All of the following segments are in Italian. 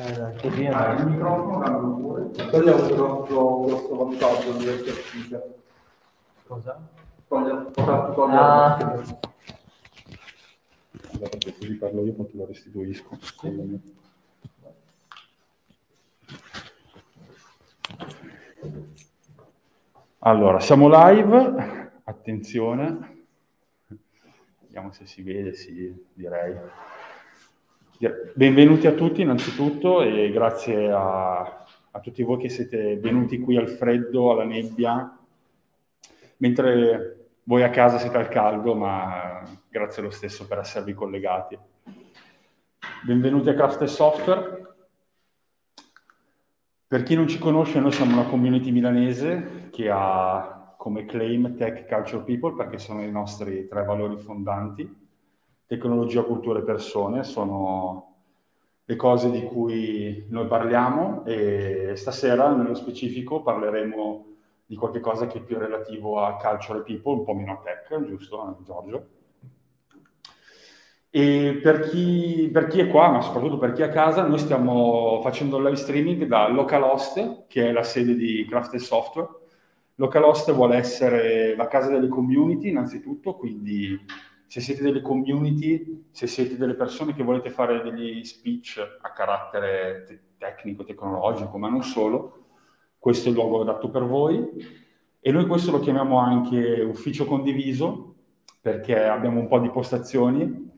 Eh, così ah, il microfono danno pure. Quello è un grosso, grosso vantaggio di questa speaker. Cosa? Togli, potrà togliere ah. Guardate, così parlo io, poi te lo restituisco. Sì. Allora, siamo live, attenzione, vediamo se si vede, sì, direi. Benvenuti a tutti innanzitutto e grazie a, a tutti voi che siete venuti qui al freddo, alla nebbia, mentre voi a casa siete al caldo, ma grazie lo stesso per esservi collegati. Benvenuti a Craft Software, per chi non ci conosce, noi siamo una community milanese che ha come claim Tech Culture People perché sono i nostri tre valori fondanti. Tecnologia, cultura e persone sono le cose di cui noi parliamo e stasera nello specifico parleremo di qualche cosa che è più relativo a culture e people, un po' meno a tech, giusto Giorgio? E per chi, per chi, è qua, ma soprattutto per chi è a casa, noi stiamo facendo live streaming da Localhost, che è la sede di Craft Software. Localhost vuole essere la casa delle community, innanzitutto, quindi se siete delle community, se siete delle persone che volete fare degli speech a carattere te- tecnico, tecnologico, ma non solo, questo è il luogo adatto per voi. E noi questo lo chiamiamo anche ufficio condiviso, perché abbiamo un po' di postazioni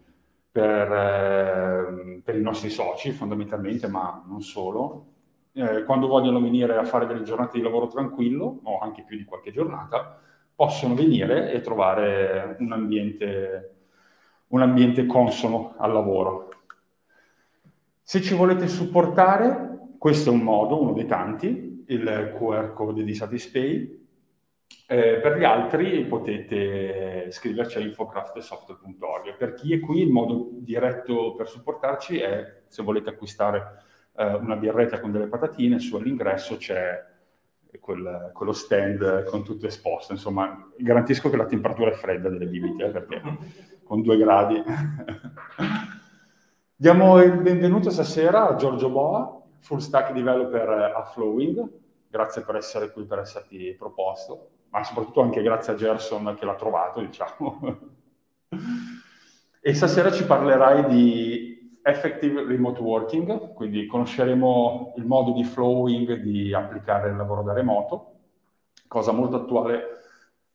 per, eh, per, i nostri soci fondamentalmente, ma non solo. Eh, quando vogliono venire a fare delle giornate di lavoro tranquillo, o anche più di qualche giornata, possono venire e trovare un ambiente, un ambiente consono al lavoro. Se ci volete supportare, questo è un modo, uno dei tanti, il QR code di Satispay, eh, per gli altri potete scriverci a infocraftsoftware.org. Per chi è qui il modo diretto per supportarci è se volete acquistare eh, una birretta con delle patatine, su all'ingresso c'è quel, quello stand con tutto esposto. Insomma, garantisco che la temperatura è fredda delle bibite, eh, perché con due gradi. Diamo il benvenuto stasera a Giorgio Boa, full stack developer a Flowing. Grazie per essere qui, per esserti proposto ma soprattutto anche grazie a Gerson che l'ha trovato, diciamo. e stasera ci parlerai di effective remote working, quindi conosceremo il modo di flowing di applicare il lavoro da remoto, cosa molto attuale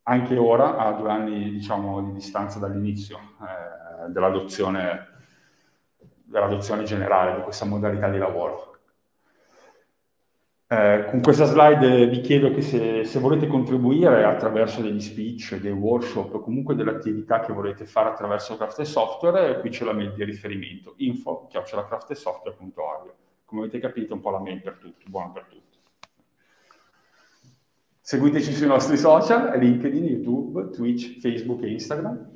anche ora, a due anni diciamo, di distanza dall'inizio eh, dell'adozione, dell'adozione generale di questa modalità di lavoro. Eh, con questa slide vi chiedo che se, se, volete contribuire attraverso degli speech, dei workshop o comunque delle attività che volete fare attraverso Craft Software, qui c'è la mail di riferimento, info chiocciolacraftsoftware.org. Come avete capito un po' la mail per tutti, buona per tutti. Seguiteci sui nostri social, LinkedIn, YouTube, Twitch, Facebook e Instagram.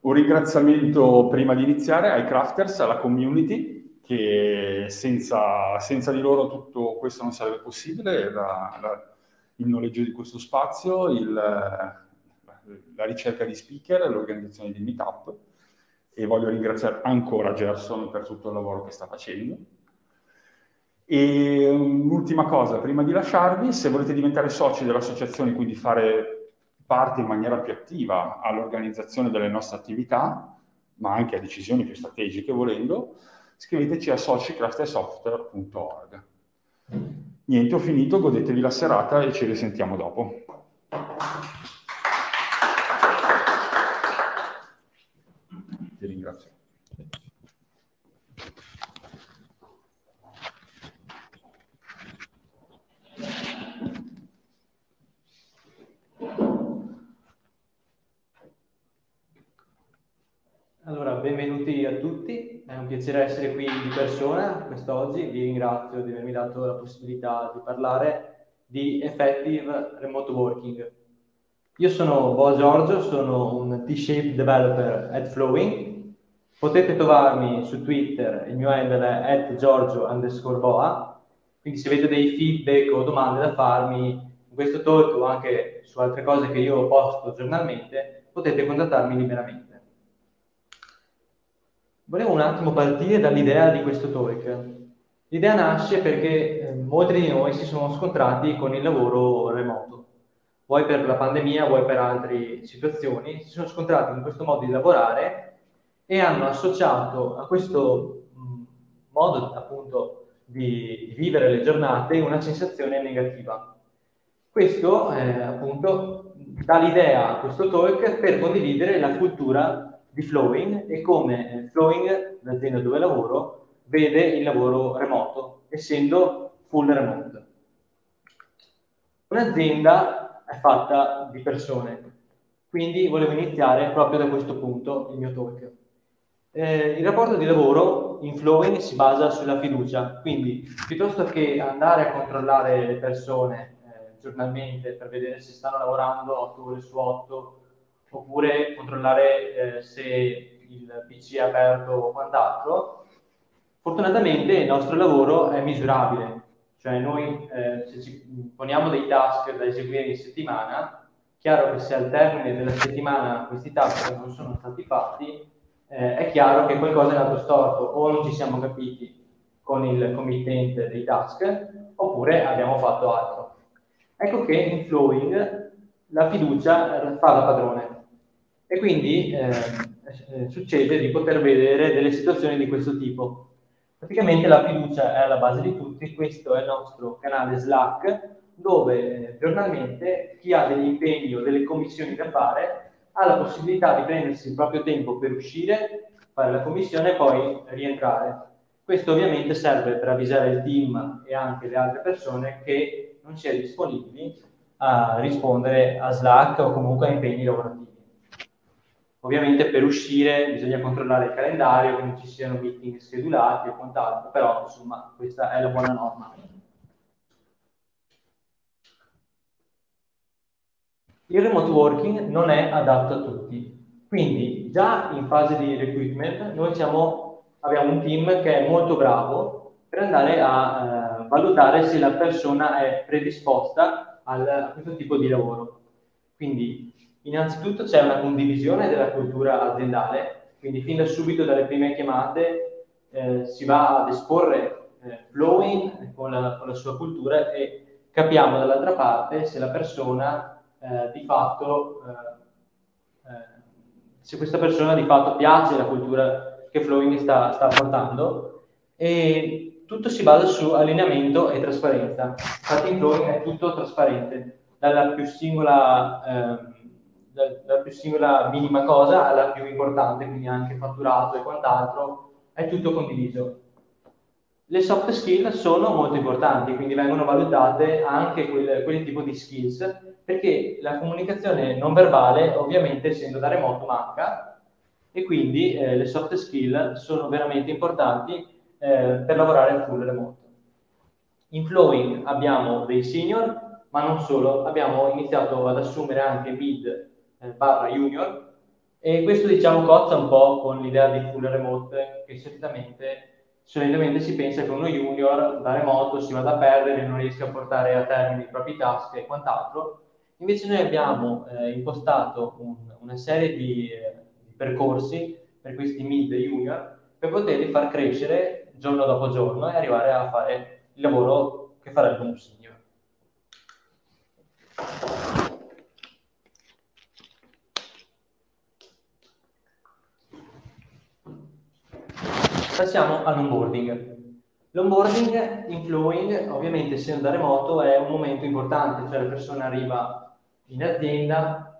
Un ringraziamento prima di iniziare ai crafters, alla community, che senza, senza, di loro tutto questo non sarebbe possibile, la, la, il noleggio di questo spazio, il, la ricerca di speaker, l'organizzazione di meetup e voglio ringraziare ancora Gerson per tutto il lavoro che sta facendo. E un'ultima cosa, prima di lasciarvi, se volete diventare soci dell'associazione, quindi fare parte in maniera più attiva all'organizzazione delle nostre attività, ma anche a decisioni più strategiche volendo, scriveteci a socicraftesoftware.org. Niente, ho finito, godetevi la serata e ci risentiamo dopo. Ti ringrazio. Allora, benvenuti a tutti, è un piacere essere qui di persona quest'oggi, vi ringrazio di avermi dato la possibilità di parlare di Effective Remote Working. Io sono Boa Giorgio, sono un T-Shape Developer at Flowing, potete trovarmi su Twitter, il mio handle è at Giorgio underscore Boa, quindi se avete dei feedback o domande da farmi in questo talk o anche su altre cose che io posto giornalmente, potete contattarmi liberamente. Volevo un attimo partire dall'idea di questo talk. L'idea nasce perché eh, molti di noi si sono scontrati con il lavoro remoto, vuoi per la pandemia, vuoi per altre situazioni, si sono scontrati con questo modo di lavorare e hanno associato a questo mh, modo appunto di, di, vivere le giornate una sensazione negativa. Questo eh, appunto dà l'idea a questo talk per condividere la cultura di Flowing e come Flowing, l'azienda dove lavoro, vede il lavoro remoto, essendo full remote. Un'azienda è fatta di persone, quindi volevo iniziare proprio da questo punto il mio talk. Eh, il rapporto di lavoro in Flowing si basa sulla fiducia, quindi piuttosto che andare a controllare le persone eh, giornalmente per vedere se stanno lavorando 8 ore su 8 oppure controllare eh, se il PC è aperto o quant'altro. Fortunatamente il nostro lavoro è misurabile, cioè noi eh, se ci poniamo dei task da eseguire in settimana, chiaro che se al termine della settimana questi task non sono stati fatti, eh, è chiaro che qualcosa è andato storto o non ci siamo capiti con il committente dei task oppure abbiamo fatto altro. Ecco che in Flowing la fiducia fa la padrone. E quindi eh, eh, succede di poter vedere delle situazioni di questo tipo. Praticamente la fiducia è alla base di tutti, questo è il nostro canale Slack, dove eh, giornalmente chi ha degli impegni o delle commissioni da fare ha la possibilità di prendersi il proprio tempo per uscire, fare la commissione e poi rientrare. Questo ovviamente serve per avvisare il team e anche le altre persone che non si è disponibili a rispondere a Slack o comunque a impegni lavorativi. Ovviamente per uscire bisogna controllare il calendario, che non ci siano meeting schedulati e quant'altro, però insomma questa è la buona norma. Il remote working non è adatto a tutti, quindi già in fase di recruitment noi siamo, abbiamo un team che è molto bravo per andare a eh, valutare se la persona è predisposta al, a questo tipo di lavoro. Quindi Innanzitutto c'è una condivisione della cultura aziendale, quindi fin da subito dalle prime chiamate eh, si va ad esporre eh, Flowing con la, con la, sua cultura e capiamo dall'altra parte se la persona eh, di fatto, eh, eh, se questa persona di fatto piace la cultura che Flowing sta, sta portando e tutto si basa su allineamento e trasparenza. Infatti in Flowing è tutto trasparente, dalla più singola ehm, dalla più singola minima cosa alla più importante, quindi anche fatturato e quant'altro, è tutto condiviso. Le soft skill sono molto importanti, quindi vengono valutate anche quel, quel tipo di skills, perché la comunicazione non verbale, ovviamente essendo da remoto, manca, e quindi eh, le soft skill sono veramente importanti eh, per lavorare full remoto. In Flowing abbiamo dei senior, ma non solo, abbiamo iniziato ad assumere anche mid barra junior e questo diciamo cozza un po' con l'idea di full remote che solitamente, solitamente si pensa che uno junior da remoto si vada a perdere, non riesca a portare a termine i propri task e quant'altro. Invece noi abbiamo eh, impostato un, una serie di, eh, di, percorsi per questi mid junior per poterli far crescere giorno dopo giorno e arrivare a fare il lavoro che farebbe un senior. Passiamo all'onboarding. L'onboarding in Flowing, ovviamente essendo da remoto, è un momento importante, cioè la persona arriva in azienda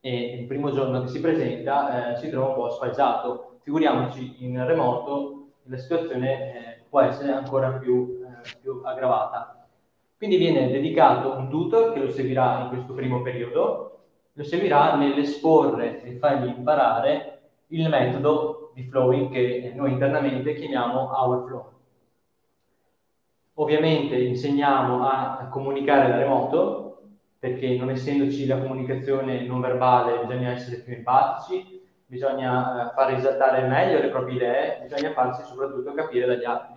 e il primo giorno che si presenta eh, si trova un po' sfalsato. Figuriamoci in remoto la situazione eh, può essere ancora più, eh, più aggravata. Quindi viene dedicato un tutor che lo seguirà in questo primo periodo, lo seguirà nell'esporre e fargli imparare il metodo di flowing che noi internamente chiamiamo our flow. Ovviamente insegniamo a comunicare da remoto, perché non essendoci la comunicazione non verbale bisogna essere più empatici, bisogna eh, far risaltare meglio le proprie idee, bisogna farsi soprattutto capire dagli altri.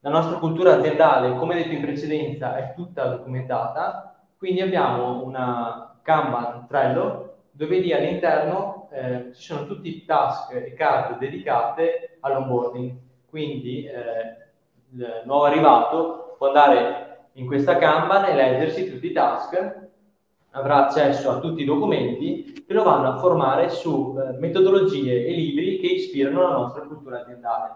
La nostra cultura aziendale, come detto in precedenza, è tutta documentata, quindi abbiamo una Kanban Trello dove lì all'interno eh, ci sono tutti task e card dedicate all'onboarding, quindi eh, il nuovo arrivato può andare in questa Kanban e leggersi tutti i task, avrà accesso a tutti i documenti che lo vanno a formare su eh, metodologie e libri che ispirano la nostra cultura aziendale.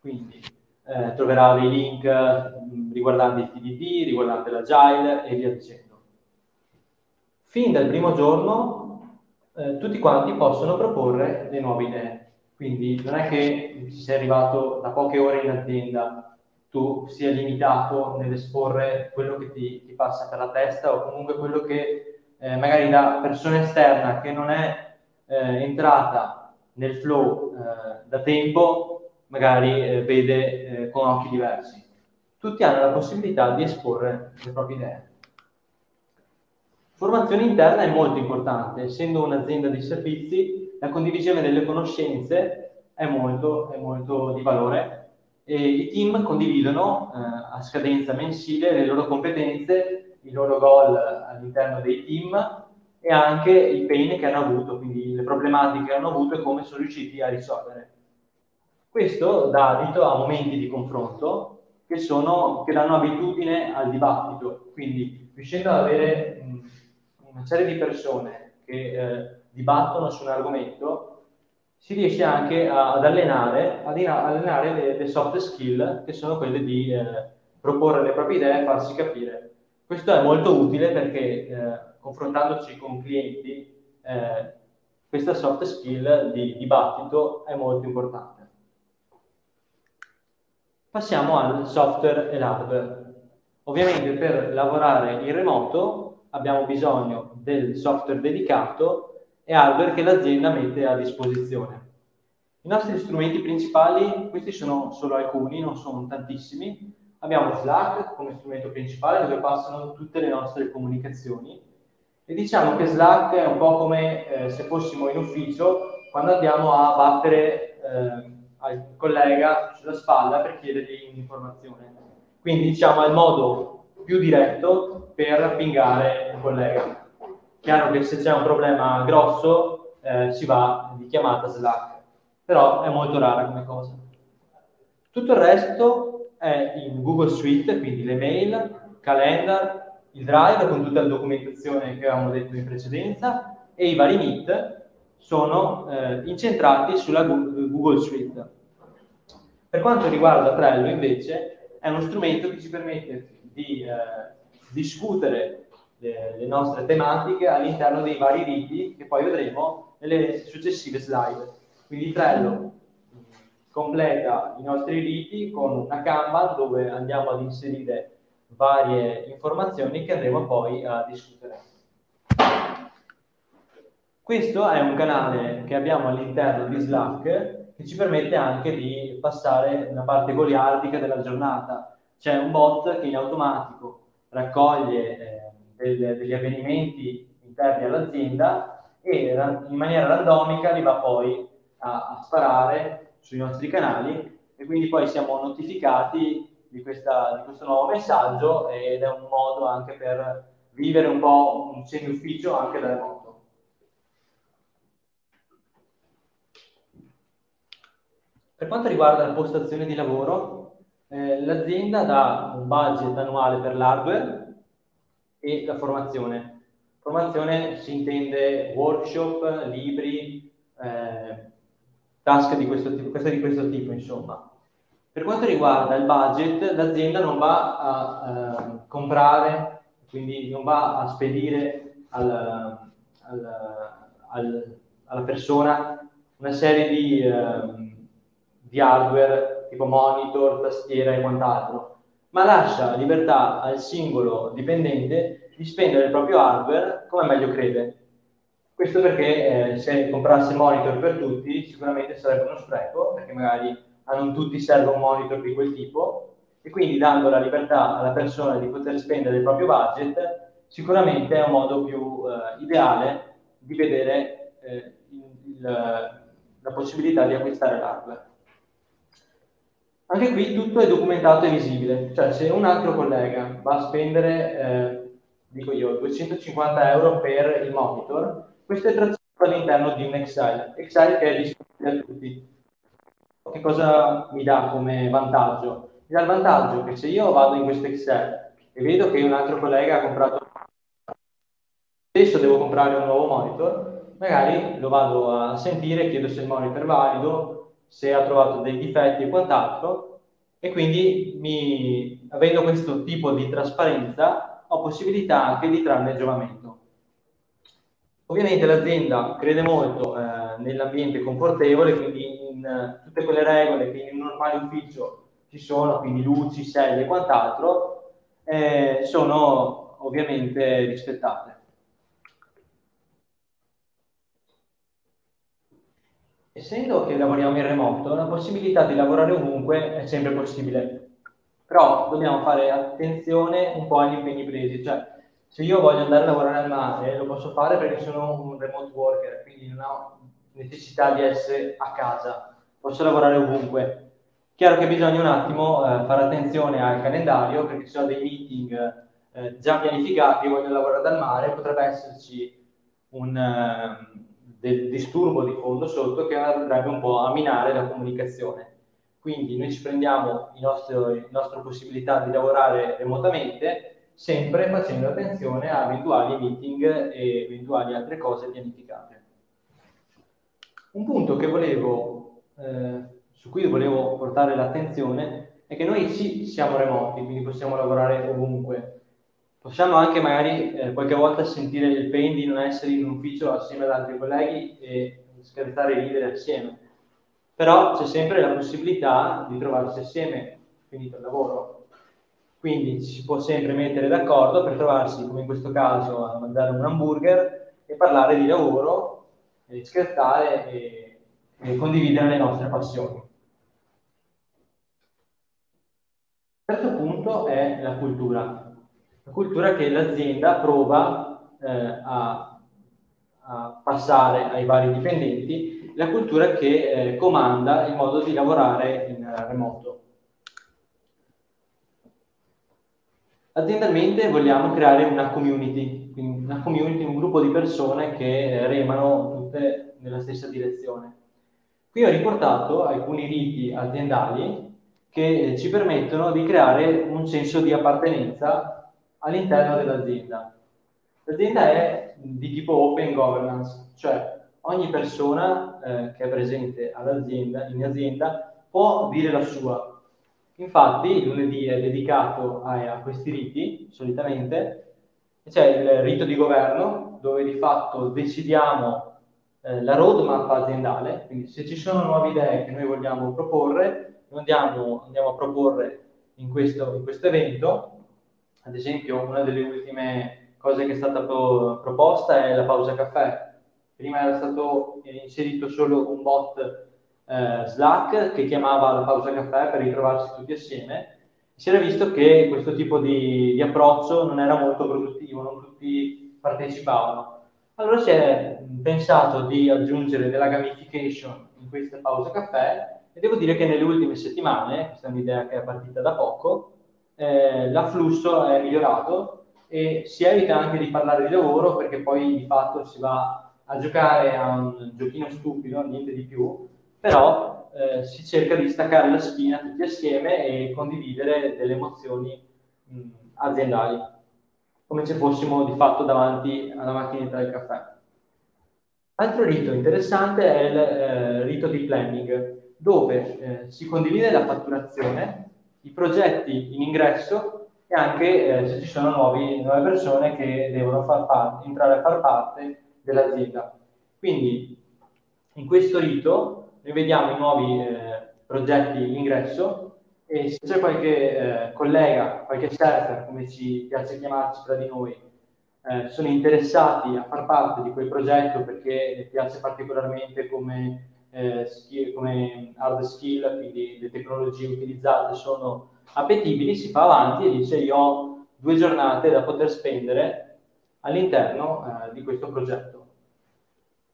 Quindi eh, troverà dei link mh, riguardanti il TDD, riguardanti l'Agile e via dicendo. Fin dal primo giorno eh, tutti quanti possono proporre le nuove idee. Quindi non è che ci sei arrivato da poche ore in azienda tu sia limitato nell'esporre quello che ti, ti, passa per la testa o comunque quello che eh, magari da persona esterna che non è eh, entrata nel flow eh, da tempo, magari eh, vede eh, con occhi diversi. Tutti hanno la possibilità di esporre le proprie idee. Formazione interna è molto importante, essendo un'azienda di servizi, la condivisione delle conoscenze è molto, è molto di valore e i team condividono eh, a scadenza mensile le loro competenze, i loro goal all'interno dei team e anche i pain che hanno avuto, quindi le problematiche che hanno avuto e come sono riusciti a risolvere. Questo dà adito a momenti di confronto che, sono, che danno abitudine al dibattito, quindi riuscendo ad avere una serie di persone che eh, dibattono su un argomento, si riesce anche a, ad allenare, ad allenare le, le, soft skill che sono quelle di eh, proporre le proprie idee e farsi capire. Questo è molto utile perché eh, confrontandoci con clienti eh, questa soft skill di dibattito è molto importante. Passiamo al software e l'hardware. Ovviamente per lavorare in remoto abbiamo bisogno del software dedicato e hardware che l'azienda mette a disposizione. I nostri strumenti principali, questi sono solo alcuni, non sono tantissimi. Abbiamo Slack come strumento principale dove passano tutte le nostre comunicazioni e diciamo che Slack è un po' come eh, se fossimo in ufficio quando andiamo a battere eh, al collega sulla spalla per chiedergli un'informazione. Quindi diciamo è il modo più diretto per pingare il collega. Chiaro che se c'è un problema grosso eh, si va di chiamata Slack, però è molto rara come cosa. Tutto il resto è in Google Suite, quindi le mail, calendar, il drive con tutta la documentazione che avevamo detto in precedenza e i vari meet sono eh, incentrati sulla Google Suite. Per quanto riguarda Trello invece è uno strumento che ci permette di eh, discutere le, le nostre tematiche all'interno dei vari riti che poi vedremo nelle successive slide. Quindi Trello completa i nostri riti con una Kanban dove andiamo ad inserire varie informazioni che andremo poi a discutere. Questo è un canale che abbiamo all'interno di Slack che ci permette anche di passare una parte goliardica della giornata. C'è un bot che in automatico raccoglie eh, del, degli avvenimenti interni all'azienda e in maniera randomica li va poi a, a, sparare sui nostri canali e quindi poi siamo notificati di, questa, di questo nuovo messaggio ed è un modo anche per vivere un po' un semi-ufficio anche da remoto. Per quanto riguarda la postazione di lavoro, eh, l'azienda dà un budget annuale per l'hardware e la formazione. Formazione si intende workshop, libri, eh, task di questo tipo, di questo tipo, insomma. Per quanto riguarda il budget, l'azienda non va a eh, comprare, quindi non va a spedire al, al, al, alla persona una serie di, eh, di hardware tipo monitor, tastiera e quant'altro, ma lascia libertà al singolo dipendente di spendere il proprio hardware come meglio crede. Questo perché eh, se comprasse monitor per tutti sicuramente sarebbe uno spreco, perché magari a non tutti serve un monitor di quel tipo, e quindi dando la libertà alla persona di poter spendere il proprio budget, sicuramente è un modo più eh, ideale di vedere eh, il, la possibilità di acquistare l'hardware. Anche qui tutto è documentato e visibile, cioè se un altro collega va a spendere, eh, dico io, 250 euro per il monitor, queste trazioni all'interno di un Excel, Excel che è disponibile a tutti. Che cosa mi dà come vantaggio? Mi dà il vantaggio che se io vado in questo Excel e vedo che un altro collega ha comprato adesso devo comprare un nuovo monitor, magari lo vado a sentire, chiedo se il monitor è valido, se ha trovato dei difetti e quant'altro, e quindi mi, avendo questo tipo di trasparenza ho possibilità anche di trarne giovamento. Ovviamente l'azienda crede molto eh, nell'ambiente confortevole, quindi in uh, tutte quelle regole che in un normale ufficio ci sono, quindi luci, sedie e quant'altro, eh, sono ovviamente rispettate. Essendo che lavoriamo in remoto, la possibilità di lavorare ovunque è sempre possibile, però dobbiamo fare attenzione un po' agli impegni presi, cioè se io voglio andare a lavorare al mare lo posso fare perché sono un remote worker, quindi non ho necessità di essere a casa, posso lavorare ovunque. Chiaro che bisogna un attimo eh, fare attenzione al calendario perché se ho dei meeting eh, già pianificati voglio lavorare dal mare potrebbe esserci un... Eh, del disturbo di fondo sotto che andrebbe un po' a minare la comunicazione. Quindi noi ci prendiamo la nostra possibilità di lavorare remotamente, sempre facendo attenzione a eventuali meeting e eventuali altre cose pianificate. Un punto volevo, eh, su cui volevo portare l'attenzione è che noi sì siamo remoti, quindi possiamo lavorare ovunque, Possiamo anche magari eh, qualche volta sentire il pain di non essere in ufficio assieme ad altri colleghi e scherzare e ridere assieme. Però c'è sempre la possibilità di trovarsi assieme finito il lavoro. Quindi ci si può sempre mettere d'accordo per trovarsi, come in questo caso, a mangiare un hamburger e parlare di lavoro, e scherzare e, e condividere le nostre passioni. Il terzo punto è la cultura cultura che l'azienda prova eh, a, a, passare ai vari dipendenti, la cultura che eh, comanda il modo di lavorare in remoto. Aziendalmente vogliamo creare una community, quindi una community, un gruppo di persone che remano tutte nella stessa direzione. Qui ho riportato alcuni riti aziendali che ci permettono di creare un senso di appartenenza all'interno dell'azienda. L'azienda è di tipo open governance, cioè ogni persona eh, che è presente all'azienda, in azienda può dire la sua. Infatti il lunedì è dedicato a, a questi riti, solitamente, c'è il rito di governo dove di fatto decidiamo eh, la roadmap aziendale, quindi se ci sono nuove idee che noi vogliamo proporre, noi andiamo, andiamo a proporre in questo, in questo evento ad esempio, una delle ultime cose che è stata pro- proposta è la pausa caffè. Prima era stato inserito solo un bot eh, Slack che chiamava la pausa caffè per ritrovarsi tutti assieme. Si era visto che questo tipo di, di approccio non era molto produttivo, non tutti partecipavano. Allora si è pensato di aggiungere della gamification in questa pausa caffè e devo dire che nelle ultime settimane, questa è un'idea che è partita da poco, eh, l'afflusso è migliorato e si evita anche di parlare di lavoro perché poi di fatto si va a giocare a un giochino stupido, niente di più, però eh, si cerca di staccare la spina tutti assieme e condividere delle emozioni mh, aziendali, come se fossimo di fatto davanti alla macchinetta del caffè. Altro rito interessante è il eh, rito di planning, dove eh, si condivide la fatturazione i progetti in ingresso e anche eh, se ci sono nuovi, nuove persone che devono parte, entrare a far parte dell'azienda. Quindi in questo rito noi vediamo i nuovi eh, progetti in ingresso e se c'è qualche eh, collega, qualche surfer, come ci piace chiamarci tra di noi, eh, sono interessati a far parte di quel progetto perché piace particolarmente come eh, skill, come hard skill, quindi le tecnologie utilizzate sono appetibili, si fa avanti e dice io ho due giornate da poter spendere all'interno eh, di questo progetto.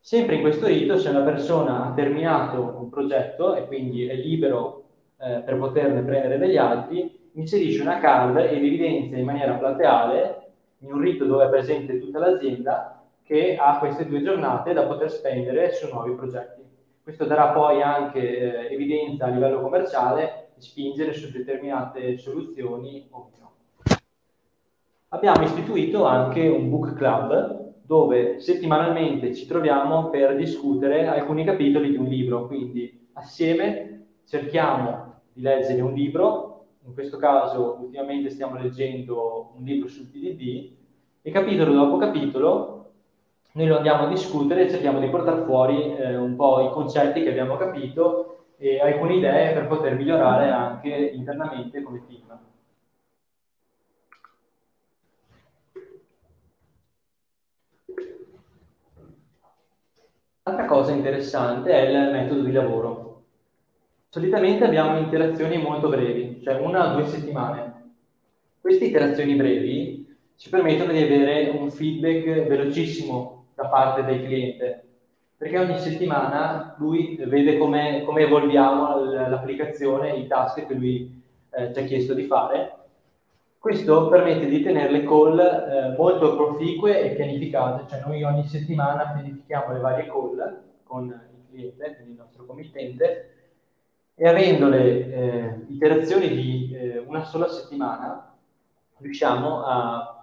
Sempre in questo rito, se una persona ha terminato un progetto e quindi è libero eh, per poterne prendere degli altri, inserisce una card ed evidenzia in maniera plateale, in un rito dove è presente tutta l'azienda, che ha queste due giornate da poter spendere su nuovi progetti. Questo darà poi anche eh, evidenza a livello commerciale di spingere su determinate soluzioni o no. Abbiamo istituito anche un book club dove settimanalmente ci troviamo per discutere alcuni capitoli di un libro, quindi assieme cerchiamo di leggere un libro, in questo caso ultimamente stiamo leggendo un libro sul PDD, e capitolo dopo capitolo noi lo andiamo a discutere e cerchiamo di portare fuori eh, un po' i concetti che abbiamo capito e alcune idee per poter migliorare anche internamente come team. Altra cosa interessante è il metodo di lavoro. Solitamente abbiamo interazioni molto brevi, cioè una o due settimane. Queste interazioni brevi ci permettono di avere un feedback velocissimo da parte del cliente, perché ogni settimana lui vede come, evolviamo l'applicazione, i task che lui eh, ci ha chiesto di fare. Questo permette di tenere le call eh, molto proficue e pianificate, cioè noi ogni settimana pianifichiamo le varie call con il cliente, quindi il nostro committente, e avendo le eh, iterazioni di eh, una sola settimana riusciamo a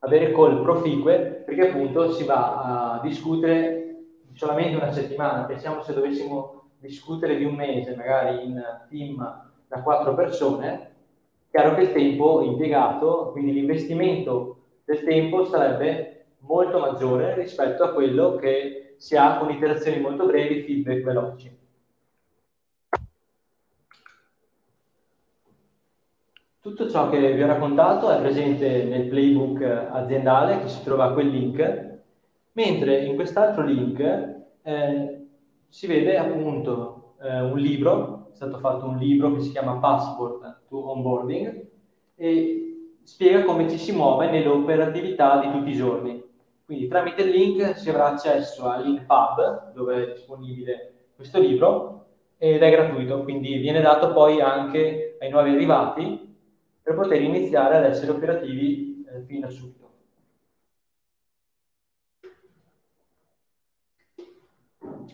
avere call proficue perché appunto si va a discutere solamente una settimana. Pensiamo se dovessimo discutere di un mese, magari in team da quattro persone, Chiaro che il tempo impiegato, quindi l'investimento del tempo sarebbe molto maggiore rispetto a quello che si ha con iterazioni molto brevi, feedback veloci. Tutto ciò che vi ho raccontato è presente nel playbook aziendale che si trova a quel link, mentre in quest'altro link eh, si vede appunto eh, un libro, è stato fatto un libro che si chiama Passport to onboarding e spiega come ci si muove nell'operatività di tutti i giorni. Quindi tramite il link si avrà accesso al link pub dove è disponibile questo libro ed è gratuito, quindi viene dato poi anche ai nuovi arrivati per poter iniziare ad essere operativi eh, fin da subito.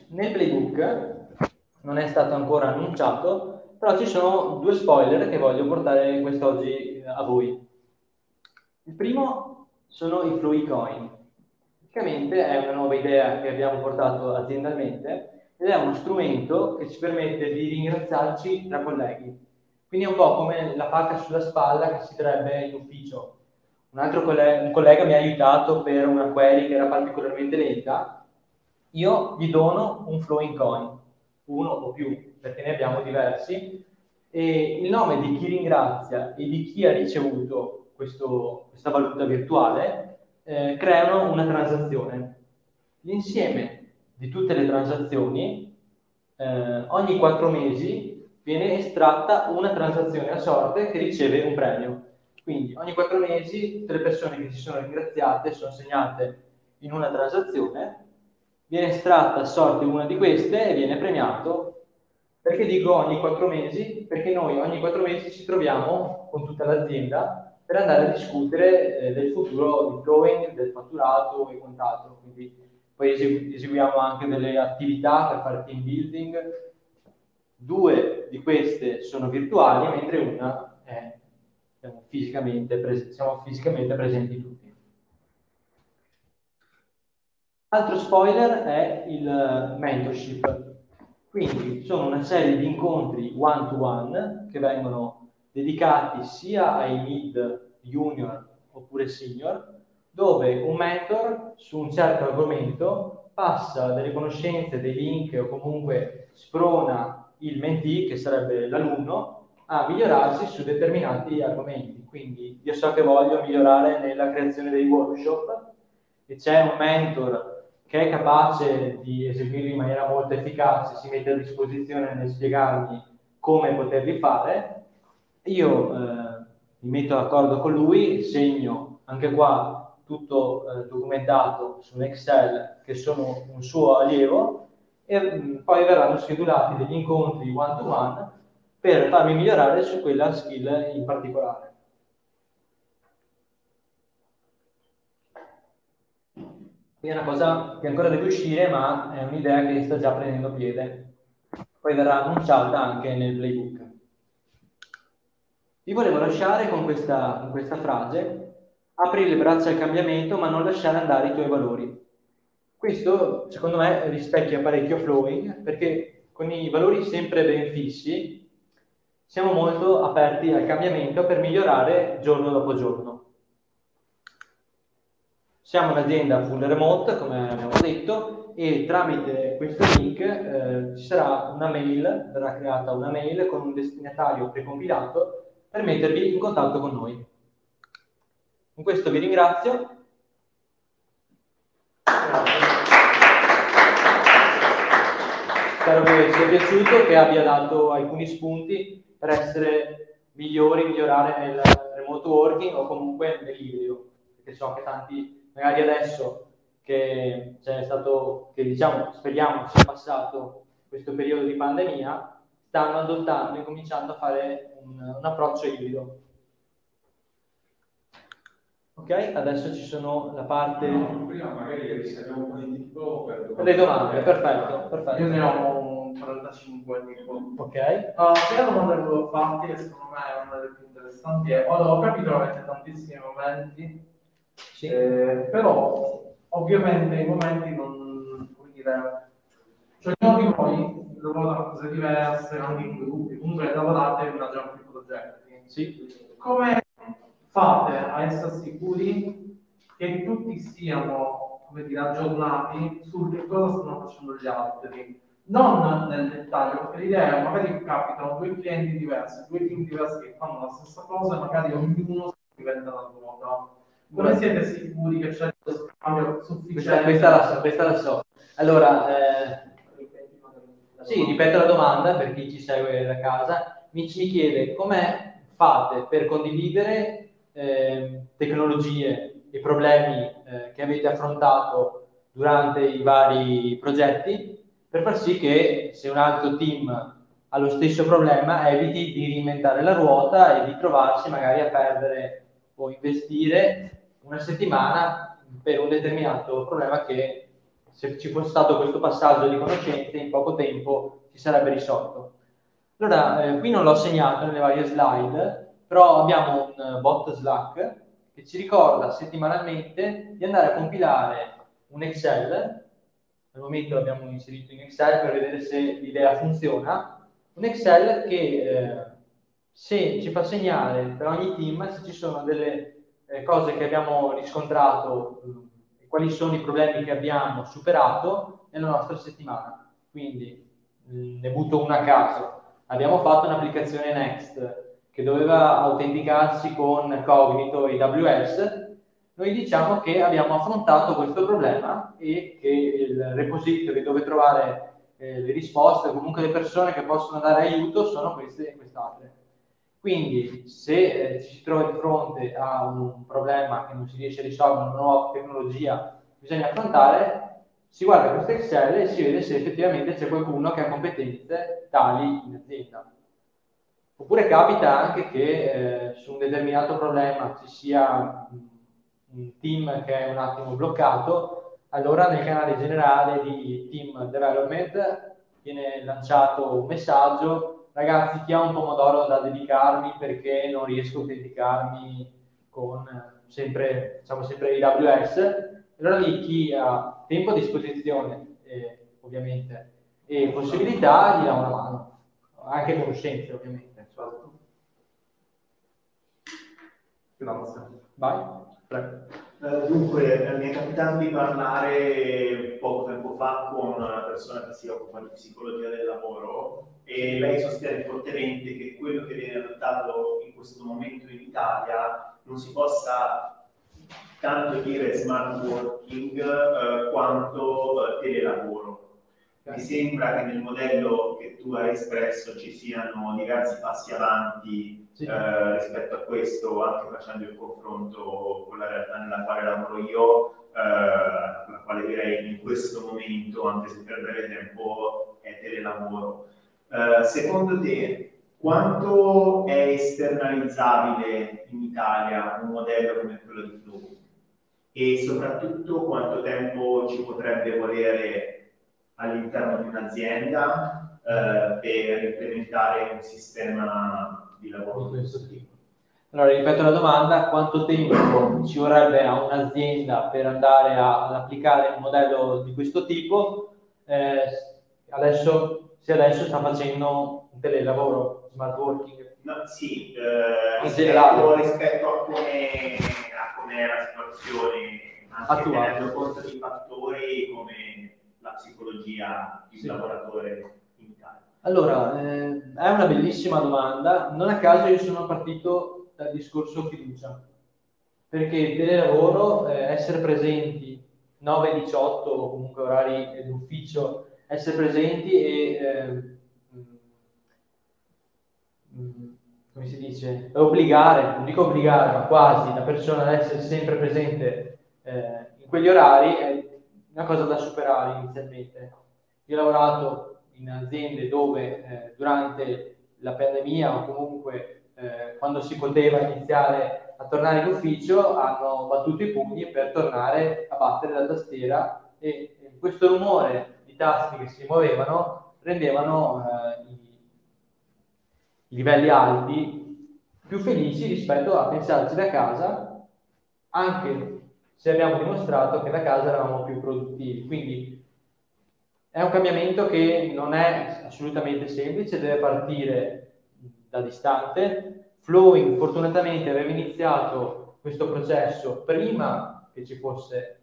Nel playbook non è stato ancora annunciato, però ci sono due spoiler che voglio portare quest'oggi a voi. Il primo sono i Fluid Coin. Praticamente è una nuova idea che abbiamo portato aziendalmente ed è uno strumento che ci permette di ringraziarci tra colleghi. Quindi è un po' come la pacca sulla spalla che si darebbe in ufficio. Un altro collega, un collega mi ha aiutato per una query che era particolarmente lenta. Io gli dono un flowing coin, uno o più, perché ne abbiamo diversi, e il nome di chi ringrazia e di chi ha ricevuto questo, questa valuta virtuale eh, creano una transazione. L'insieme di tutte le transazioni, eh, ogni quattro mesi viene estratta una transazione a sorte che riceve un premio. Quindi ogni quattro mesi le persone che si sono ringraziate sono segnate in una transazione, viene estratta a sorte una di queste e viene premiato perché dico ogni quattro mesi? Perché noi ogni quattro mesi ci troviamo con tutta l'azienda per andare a discutere eh, del futuro di flowing, del fatturato e quant'altro. Quindi poi esegu- eseguiamo anche delle attività per fare team building. Due di queste sono virtuali, mentre una è siamo fisicamente, pres- siamo fisicamente presenti tutti. Altro spoiler è il mentorship. Quindi sono una serie di incontri one-to-one che vengono dedicati sia ai mid, junior oppure senior, dove un mentor su un certo argomento passa delle conoscenze, dei link o comunque sprona il mentee, che sarebbe l'alunno, a migliorarsi su determinati argomenti. Quindi io so che voglio migliorare nella creazione dei workshop e c'è un mentor che è capace di eseguirli in maniera molto efficace, si mette a disposizione nel spiegarmi come poterli fare, io eh, mi metto d'accordo con lui, segno anche qua tutto eh, documentato su un Excel che sono un suo allievo e mm, poi verranno schedulati degli incontri one to one per farmi migliorare su quella skill in particolare. è una cosa che ancora deve uscire, ma è un'idea che sta già prendendo piede. Poi verrà annunciata anche nel playbook. Vi volevo lasciare con questa, con questa frase, apri le braccia al cambiamento, ma non lasciare andare i tuoi valori. Questo, secondo me, rispecchia parecchio Flowing, perché con i valori sempre ben fissi siamo molto aperti al cambiamento per migliorare giorno dopo giorno. Siamo un'azienda full remote, come abbiamo detto, e tramite questo link eh, ci sarà una mail, verrà creata una mail con un destinatario precompilato per mettervi in contatto con noi. Con questo vi ringrazio. Spero che sia piaciuto, che abbia dato alcuni spunti per essere migliori, migliorare nel remote working o comunque nell'ibrido, perché so che tanti magari adesso che c'è stato, che diciamo, speriamo sia passato questo periodo di pandemia, stanno adottando e cominciando a fare un, un approccio ibrido. Ok, adesso ci sono la parte... No, prima magari riserviamo un po' di tempo per domande. Le domande, perfetto, perfetto. Io ne ho 45 tipo. Ok. Uh, la prima domanda che volevo farti, che secondo me è una delle più interessanti, è, allora, ho capito che avete tantissimi momenti sì. Eh, però ovviamente i momenti non, come dire, cioè ognuno di noi lavora da cose diverse, anche in gruppi, comunque lavorate in una giornata di progetti. Sì. Come fate a essere sicuri che tutti siano, come dire, aggiornati su che cosa stanno facendo gli altri? Non nel dettaglio, perché l'idea è magari capitano due clienti diversi, due team diversi che fanno la stessa cosa e magari ognuno diventa la ruota come siete sicuri che c'è questo scambio sufficiente? Questa, questa, la so, questa la so. Allora, eh, sì, ripeto la domanda per chi ci segue da casa. Mi, mi chiede come fate per condividere eh, tecnologie e problemi eh, che avete affrontato durante i vari progetti per far sì che se un altro team ha lo stesso problema eviti di reinventare la ruota e di trovarsi magari a perdere o investire una settimana per un determinato problema che se ci fosse stato questo passaggio di conoscenze in poco tempo si sarebbe risolto. Allora, eh, qui non l'ho segnato nelle varie slide, però abbiamo un bot Slack che ci ricorda settimanalmente di andare a compilare un Excel, al momento l'abbiamo inserito in Excel per vedere se l'idea funziona, un Excel che eh, se ci fa segnare per ogni team se ci sono delle eh, cose che abbiamo riscontrato e eh, quali sono i problemi che abbiamo superato nella nostra settimana. Quindi mh, ne butto una a caso. Abbiamo fatto un'applicazione Next che doveva autenticarsi con Cognito e AWS. Noi diciamo che abbiamo affrontato questo problema e che il repository dove trovare eh, le risposte comunque le persone che possono dare aiuto sono queste e quest'altre. Quindi se eh, ci si trova di fronte a un problema che non si riesce a risolvere, una nuova tecnologia bisogna affrontare, si guarda questo Excel e si vede se effettivamente c'è qualcuno che ha competenze tali in azienda. Oppure capita anche che eh, su un determinato problema ci sia un team che è un attimo bloccato, allora nel canale generale di Team Development viene lanciato un messaggio ragazzi chi ha un pomodoro da dedicarmi perché non riesco a autenticarmi con sempre, diciamo sempre AWS, allora lì chi ha tempo a disposizione, eh, ovviamente, e possibilità gli dà una mano, anche conoscenze ovviamente. Grazie. Vai, dunque, mi è capitato di parlare poco tempo fa con una persona che si occupa di psicologia del lavoro e lei sostiene fortemente che quello che viene adottato in questo momento in Italia non si possa tanto dire smart working eh, quanto eh, telelavoro. Mi sembra che nel modello che tu hai espresso ci siano diversi passi avanti sì. eh, rispetto a questo, anche facendo il confronto con la realtà nella quale lavoro io, eh, la quale direi in questo momento, anche se per breve tempo, è telelavoro. Eh, secondo te, quanto è esternalizzabile in Italia un modello come quello di Flow? e soprattutto quanto tempo ci potrebbe volere all'interno di un'azienda eh, per implementare un sistema di lavoro di questo tipo. Allora, ripeto la domanda, quanto tempo ci vorrebbe a un'azienda per andare a, ad applicare un modello di questo tipo? Eh, adesso, se adesso sta facendo un telelavoro, smart working. No, sì, eh, rispetto, rispetto a come com'è la situazione, anche tenendo conto di fattori come la psicologia di un sì. lavoratore in Italia? Allora, eh, è una bellissima domanda. Non a caso io sono partito dal discorso fiducia, perché il telelavoro, eh, essere presenti 9-18 o comunque orari d'ufficio, essere presenti e eh, come si dice, obbligare, non dico obbligare, ma quasi la persona ad essere sempre presente eh, in quegli orari è una cosa da superare inizialmente. Io ho lavorato in aziende dove eh, durante la pandemia o comunque eh, quando si poteva iniziare a tornare in ufficio hanno battuto i pugni per tornare a battere la tastiera e questo rumore di tasti che si muovevano rendevano eh, i livelli alti, più felici rispetto a pensarci da casa, anche se abbiamo dimostrato che da casa eravamo più produttivi. Quindi è un cambiamento che non è assolutamente semplice, deve partire da distante. Flowing fortunatamente aveva iniziato questo processo prima che ci fosse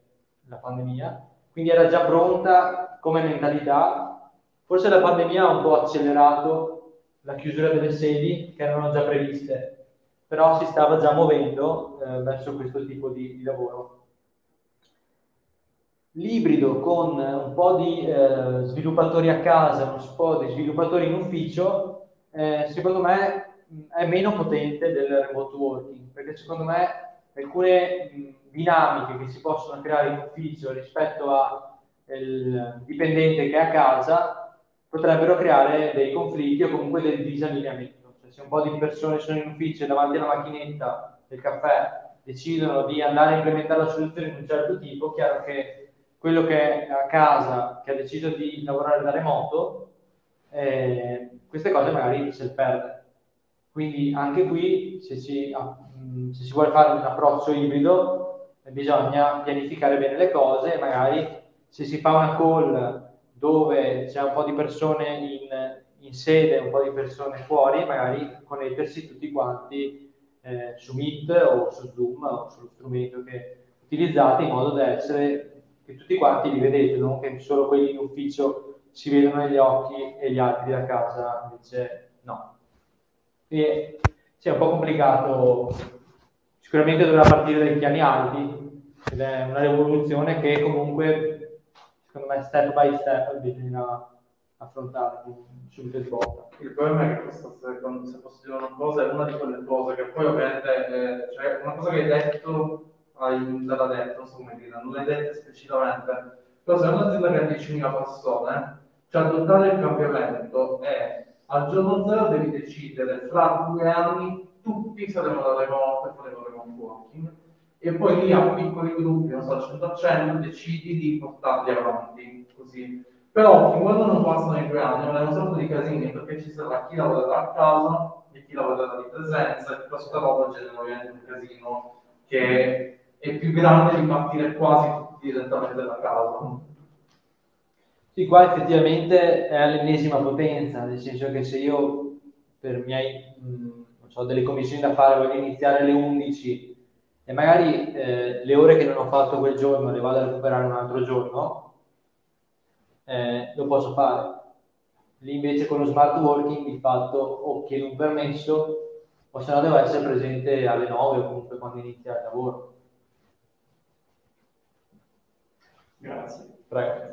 la pandemia, quindi era già pronta come mentalità. Forse la pandemia ha un po' accelerato la chiusura delle sedi che erano già previste, però si stava già muovendo eh, verso questo tipo di, di, lavoro. L'ibrido con un po' di eh, sviluppatori a casa, un po' di sviluppatori in ufficio, eh, secondo me è meno potente del remote working, perché secondo me alcune dinamiche che si possono creare in ufficio rispetto al dipendente che è a casa potrebbero creare dei conflitti o comunque del disallineamento. Cioè, se un po' di persone sono in ufficio e davanti alla macchinetta del caffè decidono di andare a implementare la soluzione di un certo tipo, chiaro che quello che è a casa, che ha deciso di lavorare da remoto, eh, queste cose magari se le perde. Quindi anche qui, se si, se si vuole fare un approccio ibrido, bisogna pianificare bene le cose e magari se si fa una call dove c'è un po' di persone in, in sede, un po' di persone fuori, magari connettersi tutti quanti eh, su Meet o su Zoom o sullo strumento che utilizzate in modo da essere che tutti quanti li vedete, non che solo quelli in ufficio si vedono negli occhi e gli altri da casa invece no. Quindi sì, è un po' complicato, sicuramente dovrà partire dai piani alti ed è una rivoluzione che comunque secondo me step by step bisogna affrontare subito di volta. Il problema è che questa, se posso dire una cosa, è una di quelle cose che poi ovviamente, eh, cioè una cosa che hai detto, hai già detto, non so dire, non l'hai detto esplicitamente, però se un'azienda che ha 10.000 persone, cioè adottare il cambiamento è al giorno zero devi decidere fra due anni tutti saremo da remoto e faremo remote working e poi lì a piccoli gruppi, non so, 100 decidi di portarli avanti, così. Però quando non passano i due anni non è un sacco di casini perché ci sarà chi lavorerà a casa e chi lavorerà di presenza e questa roba genera ovviamente un casino che è più grande di partire quasi tutti direttamente da casa. Sì, qua effettivamente è all'ennesima potenza, nel senso che se io per miei, mh, so, delle commissioni da fare voglio iniziare alle 11 e magari eh, le ore che non ho fatto quel giorno le vado a recuperare un altro giorno, eh, lo posso fare. Lì invece con lo smart working di fatto o chiedo un permesso o se no devo essere presente alle 9 o comunque quando inizia il lavoro. Grazie. Prego.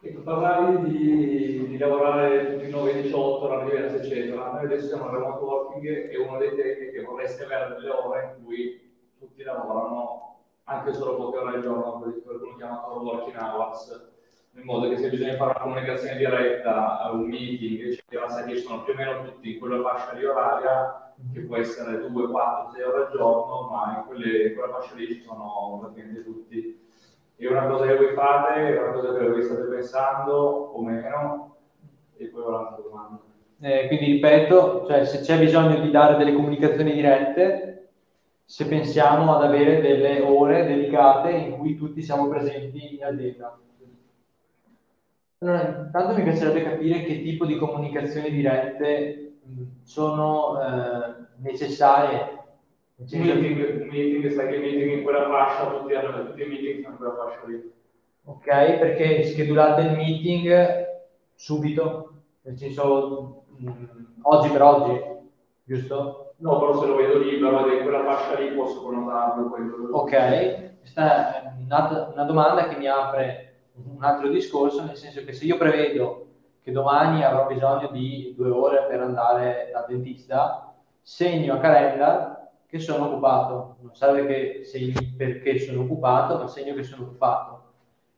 Ecco, parlavi di, di lavorare tutti 9, 18, ore diverse, eccetera. Noi adesso siamo al remote working e uno dei temi che vorresti avere delle ore in cui tutti lavorano anche solo poche ore al giorno, quello chiamato working hours. in modo che se bisogna fare una comunicazione diretta, un meeting, eccetera, sai che sono più o meno tutti in quella fascia di oraria, che può essere 2, 4, 6 ore al giorno, ma in, quelle, in quella fascia lì ci sono praticamente tutti. È una cosa che voi fate, è una cosa che voi state pensando o meno, e poi ho un'altra domanda. Eh, quindi ripeto, cioè, se c'è bisogno di dare delle comunicazioni dirette, se pensiamo ad avere delle ore dedicate in cui tutti siamo presenti in azienda. Allora, intanto mi piacerebbe capire che tipo di comunicazioni dirette sono eh, necessarie. Un meeting, meeting, sai che meeting in quella fascia, tutti, hanno, tutti i meeting sono in quella fascia lì. Ok, perché schedulate il meeting subito, nel senso mh, oggi per oggi, giusto? No, però se lo vedo libero in quella fascia lì posso connotarlo. Ok, questa è una, una domanda che mi apre un altro discorso, nel senso che se io prevedo che domani avrò bisogno di due ore per andare dal dentista, segno a calendar che sono occupato. Non serve che segni perché sono occupato, ma segno che sono occupato.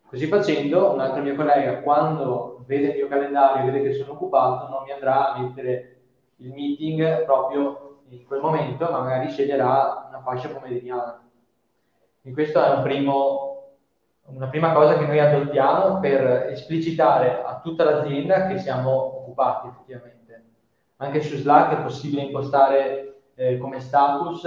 Così facendo, un altro mio collega, quando vede il mio calendario e vede che sono occupato, non mi andrà a mettere il meeting proprio in quel momento, ma magari sceglierà una fascia pomeridiana. E questo è un primo una prima cosa che noi adottiamo per esplicitare a tutta l'azienda che siamo occupati effettivamente. Anche su Slack è possibile impostare eh, come status,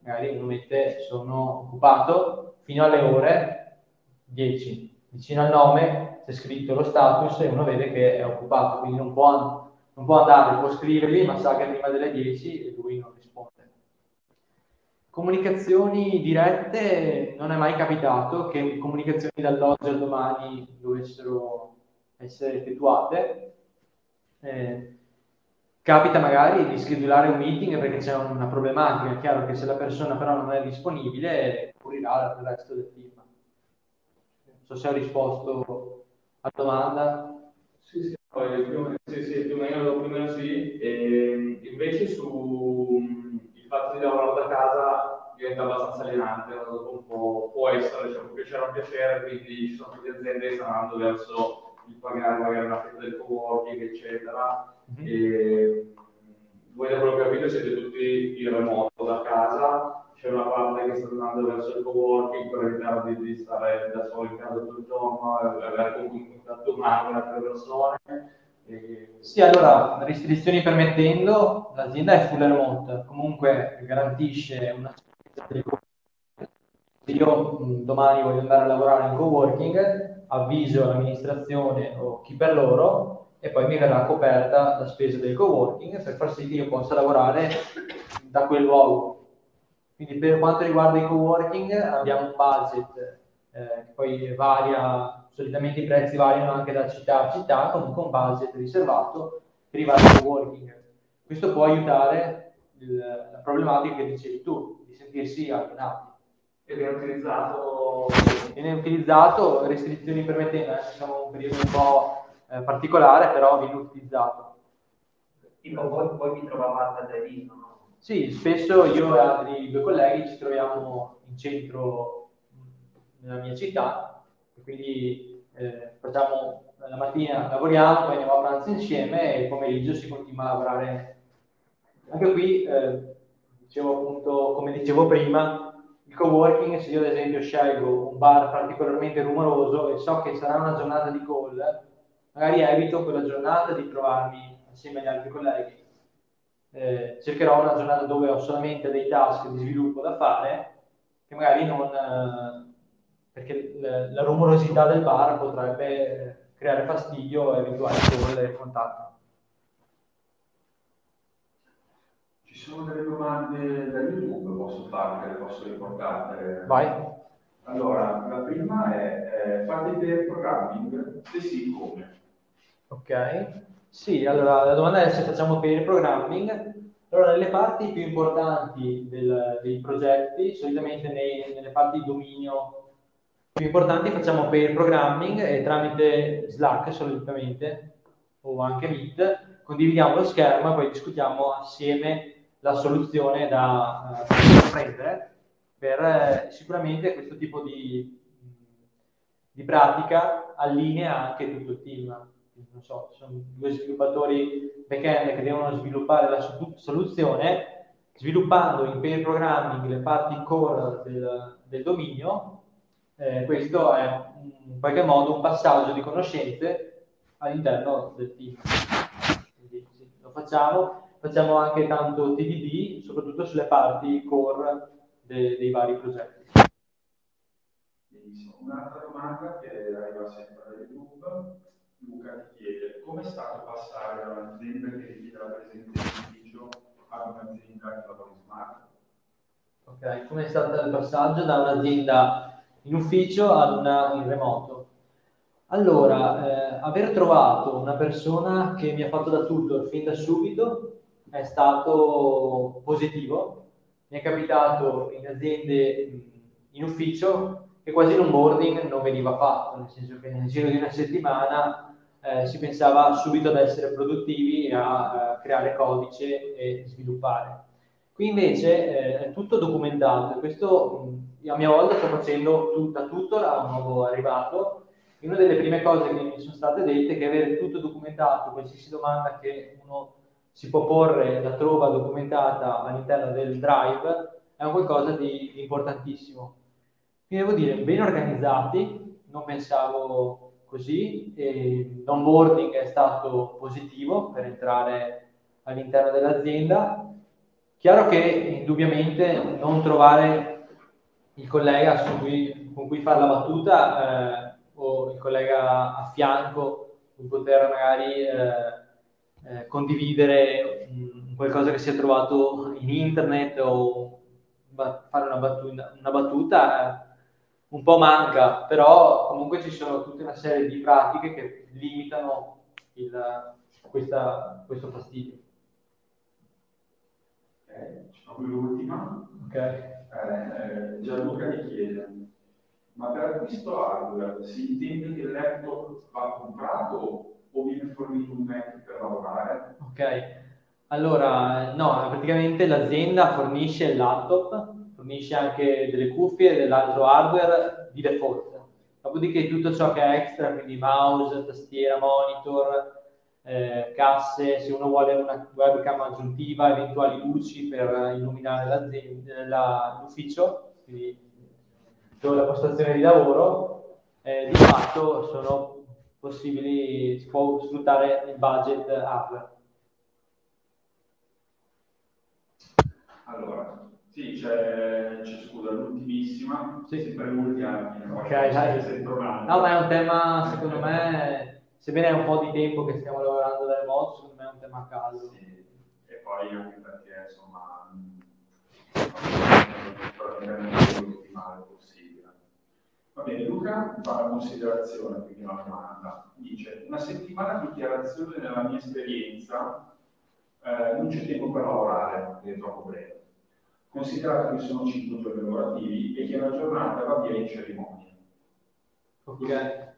magari uno mette sono occupato fino alle ore 10. Vicino al nome c'è scritto lo status e uno vede che è occupato, quindi non può, non può andare, può scrivergli, ma sa che prima delle 10 lui non risponde. Comunicazioni dirette non è mai capitato che comunicazioni dall'oggi al domani dovessero essere effettuate. Eh, capita magari di schedulare un meeting perché c'è una problematica, è chiaro che se la persona però non è disponibile, morirà il resto del team. Non so se ho risposto alla domanda. Sì, sì, più, sì, sì, più o meno, più o meno sì. E invece su il fatto di lavorare da casa diventa abbastanza alienante, dopo un po' può essere, cioè, piacere o piacere, quindi ci sono tante aziende che stanno andando verso il pagare magari una fetta del co-working, eccetera. Mm-hmm. E, voi da quello che ho capito siete tutti in remoto da casa, c'è una parte che sta andando verso il co-working per evitare di, di stare da soli in casa tutto il giorno, avere comunque un contatto umano con altre persone sì, allora, restrizioni permettendo, l'azienda è full remote, comunque garantisce una se io domani voglio andare a lavorare in coworking, avviso l'amministrazione o chi per loro e poi mi verrà coperta la spesa del coworking per far sì che io possa lavorare da quel luogo. Quindi per quanto riguarda i coworking abbiamo un budget eh, che poi varia solitamente i prezzi variano anche da città a città, comunque un budget riservato per i vari co-working. Questo può aiutare il, la problematica che dicevi tu, di sentirsi allenati. E viene utilizzato? Viene utilizzato, restrizioni permettendo, eh, siamo un periodo un po' eh, particolare, però viene utilizzato. Tipo voi, voi vi trovavate da lì, no? Sì, spesso io e altri due colleghi ci troviamo in centro nella mia città quindi eh, facciamo la mattina lavoriamo, poi andiamo a pranzo insieme e il pomeriggio si continua a lavorare. Anche qui, eh, dicevo appunto, come dicevo prima, il coworking, se io ad esempio scelgo un bar particolarmente rumoroso e so che sarà una giornata di call, magari evito quella giornata di trovarmi assieme agli altri colleghi. Eh, cercherò una giornata dove ho solamente dei task di sviluppo da fare che magari non, eh, perché la rumorosità del bar potrebbe creare fastidio a eventuali call e contatti. Ci sono delle domande da YouTube, posso farle, posso riportare? Vai. Allora, la prima è, eh, fate per programming? Se sì, come? Ok. Sì, allora la domanda è se facciamo per programming. Allora, nelle parti più importanti del, dei progetti, solitamente nei, nelle parti di dominio più importanti facciamo per programming e tramite Slack solitamente o anche Meet condividiamo lo schermo e poi discutiamo assieme la soluzione da, uh, prendere per uh, sicuramente questo tipo di, di pratica allinea anche tutto il team. Non so, sono due sviluppatori back-end che devono sviluppare la soluzione, sviluppando in pair programming le parti core del, del dominio, eh, questo è in qualche modo un passaggio di conoscenze all'interno del team. Quindi sì, lo facciamo, facciamo anche tanto TDD, soprattutto sulle parti core de, dei vari progetti. Benissimo. Un'altra domanda che arriva sempre dal gruppo, Luca ti chiede come è stato passare da un'azienda che richiede la presenza in ufficio ad un'azienda che lavora in smart? Ok, come è stato il passaggio da un'azienda in ufficio ad una in remoto? Allora, eh, aver trovato una persona che mi ha fatto da tutor fin da subito è stato positivo. Mi è capitato in aziende in ufficio che quasi l'onboarding non veniva fatto, nel senso che nel giro di una settimana eh, si pensava subito ad essere produttivi, a, a creare codice e sviluppare. Qui invece eh, è tutto documentato, questo mh, a mia volta sto facendo tut- da tutor a un nuovo arrivato. Una delle prime cose che mi sono state dette è che avere tutto documentato, qualsiasi domanda che uno si può porre la trova documentata all'interno del drive, è un qualcosa di importantissimo quindi devo dire, ben organizzati, non pensavo così, l'onboarding è stato positivo per entrare all'interno dell'azienda. Chiaro che indubbiamente non trovare il collega cui, con cui fare la battuta eh, o il collega a fianco con poter magari eh, eh, condividere un, qualcosa che si è trovato in internet o fare una battuta, una battuta un po' manca, però comunque ci sono tutta una serie di pratiche che limitano il, questa, questo fastidio. Eh, qui l'ultima. Okay. Eh, Gianluca ti chiede, ma per acquisto hardware si intende che il laptop va comprato o viene fornito un Mac per lavorare? Ok, allora no, praticamente l'azienda fornisce il laptop fornisce anche delle cuffie e dell'altro hardware di default. Dopodiché tutto ciò che è extra, quindi mouse, tastiera, monitor, eh, casse, se uno vuole una webcam aggiuntiva, eventuali luci per illuminare la, l'ufficio, quindi la postazione di lavoro, eh, di fatto sono possibili, si può sfruttare il budget hardware. Allora, sì, c'è, c'è scusa, l'ultimissima, sì. sempre l'ultima. Ok, dai. No, ma è un tema, secondo me, sebbene è un po' di tempo che stiamo lavorando da remoto, secondo me è un tema caldo. Sì. E poi anche perché, insomma, l'ottimale possibile. Va bene, Luca fa una considerazione, quindi una domanda. Dice, una settimana di dichiarazione nella mia esperienza, eh, non c'è tempo per lavorare, è troppo breve considerato che sono 5 giorni lavorativi e che la giornata va via in cerimonia. Ok.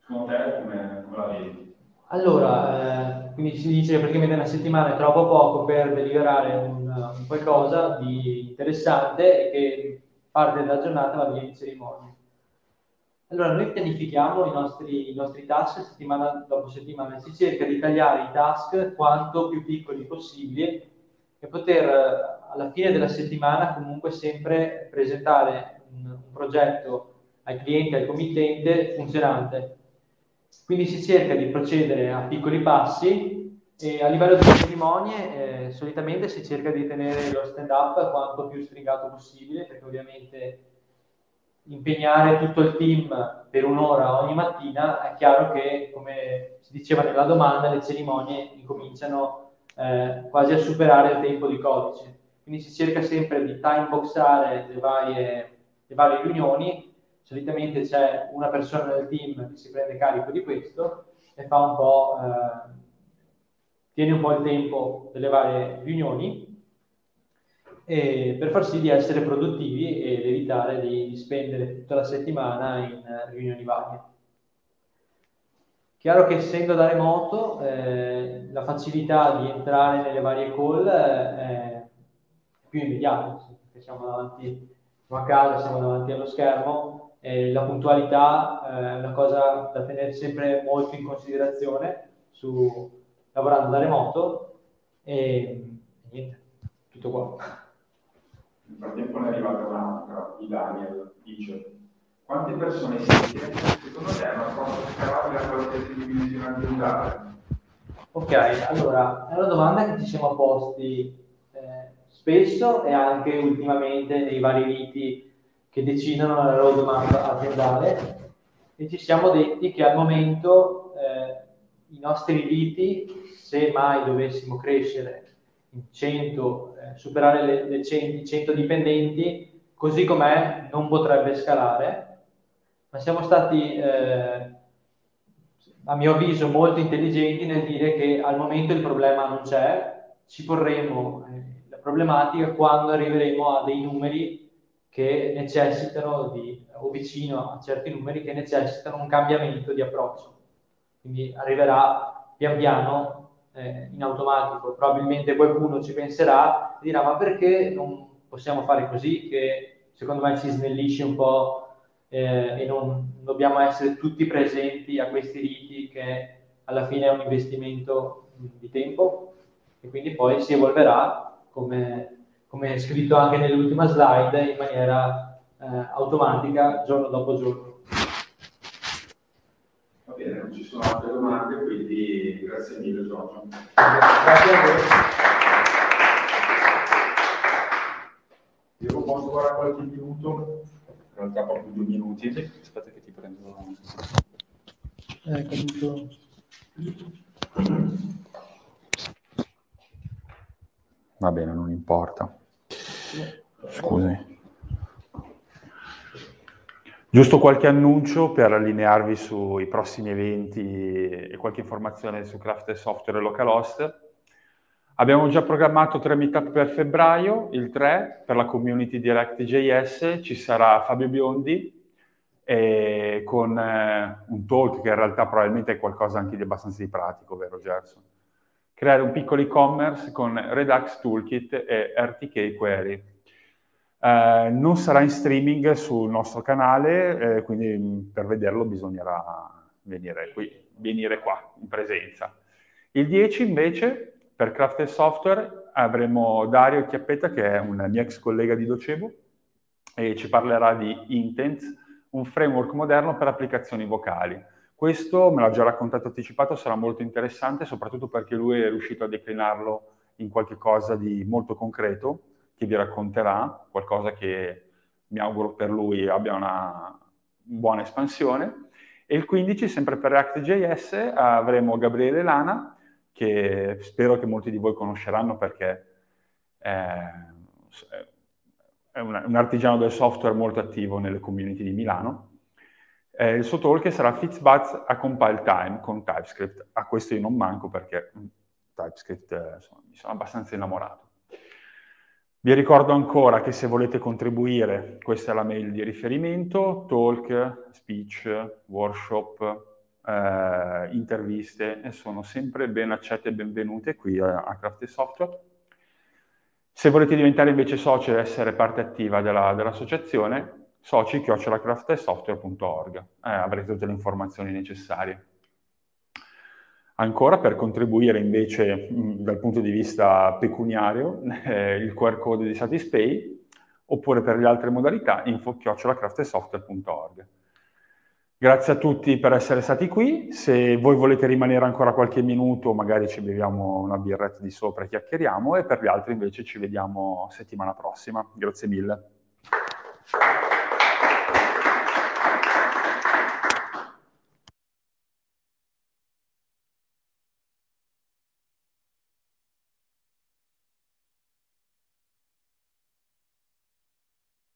Secondo te come, come la vedi? Allora, eh, quindi si dice che praticamente una settimana è troppo poco per deliberare un, un qualcosa di interessante e che parte della giornata va via in cerimonia. Allora, noi pianifichiamo i nostri, i nostri task settimana dopo settimana, si cerca di tagliare i task quanto più piccoli possibili e poter alla fine della settimana comunque sempre presentare un, un progetto ai clienti, al committente funzionante. Quindi si cerca di procedere a piccoli passi e a livello di cerimonie eh, solitamente si cerca di tenere lo stand up quanto più stringato possibile perché ovviamente impegnare tutto il team per un'ora ogni mattina è chiaro che come si diceva nella domanda le cerimonie incominciano eh, quasi a superare il tempo di codice quindi si cerca sempre di time boxare le varie, le varie riunioni, solitamente c'è una persona del team che si prende carico di questo e fa un po', eh, tiene un po' il tempo delle varie riunioni per far sì di essere produttivi ed evitare di, di spendere tutta la settimana in riunioni varie. Chiaro che essendo da remoto, eh, la facilità di entrare nelle varie call eh, più immediato, perché siamo davanti siamo a casa, siamo davanti allo schermo, eh, la puntualità è una cosa da tenere sempre molto in considerazione su, lavorando da remoto e niente, tutto qua. Nel frattempo ne è arrivata un'altra, di Daniel, dice quante persone siete? Secondo te è una cosa scalabile a qualsiasi dimensione aziendale? Ok, allora, è una domanda che ci siamo posti eh, spesso e anche ultimamente nei vari riti che decidono la roadmap aziendale. E ci siamo detti che al momento eh, i nostri riti, se mai dovessimo crescere in 100, eh, superare le, le 100, 100 dipendenti, così com'è non potrebbe scalare, ma siamo stati eh, a mio avviso, molto intelligenti nel dire che al momento il problema non c'è, ci porremo eh, problematica quando arriveremo a dei numeri che necessitano di, o vicino a certi numeri che necessitano un cambiamento di approccio. Quindi arriverà pian piano eh, in automatico. Probabilmente qualcuno ci penserà e dirà ma perché non possiamo fare così che secondo me ci snellisce un po' eh, e non dobbiamo essere tutti presenti a questi riti che alla fine è un investimento di tempo e quindi poi si evolverà come, come è scritto anche nell'ultima slide in maniera eh, automatica giorno dopo giorno. Va bene, non ci sono altre domande, quindi grazie mille Giorgio. Grazie a voi. Io posso guardare qualche minuto in realtà proprio due minuti. Aspetta che ti prendo. È caduto. Va bene, non importa. Scusi. Giusto qualche annuncio per allinearvi sui prossimi eventi e qualche informazione su Craft Software e Localhost. Abbiamo già programmato tre meetup per febbraio, il 3 per la community Direct.js, ci sarà Fabio Biondi con eh, un talk che in realtà probabilmente è qualcosa anche di abbastanza di pratico, vero Gerson? Creare un piccolo e-commerce con Redux Toolkit e RTK Query. Eh, non sarà in streaming sul nostro canale, eh, quindi mm, per vederlo bisognerà venire, qui, venire qua in presenza. Il 10 invece per Crafted Software avremo Dario Chiappetta, che è un mio ex collega di Docebo, e ci parlerà di Intents, un framework moderno per applicazioni vocali. Questo, me l'ha già raccontato anticipato, sarà molto interessante, soprattutto perché lui è riuscito a declinarlo in qualche cosa di molto concreto, che vi racconterà, qualcosa che mi auguro per lui abbia una buona espansione. E il 15, sempre per React.js, avremo Gabriele Lana, che spero che molti di voi conosceranno perché è, un, un, artigiano del software molto attivo nelle community di Milano. Eh, il suo talk sarà Fitzbats a compile time con TypeScript. A questo io non manco perché mm, TypeScript eh, insomma, mi sono abbastanza innamorato. Vi ricordo ancora che se volete contribuire, questa è la mail di riferimento, talk, speech, workshop, eh, interviste e sono sempre ben accette e benvenute qui a, a Software. Se volete diventare invece soci e essere parte attiva della, dell'associazione, soci-craftsoftware.org. Eh, avrete tutte le informazioni necessarie. Ancora per contribuire invece mh, dal punto di vista pecuniario, eh, il QR code di Satispay, oppure per le altre modalità info-craftsoftware.org. Grazie a tutti per essere stati qui. Se voi volete rimanere ancora qualche minuto, magari ci beviamo una birretta di sopra e chiacchieriamo, e per gli altri invece ci vediamo settimana prossima. Grazie mille.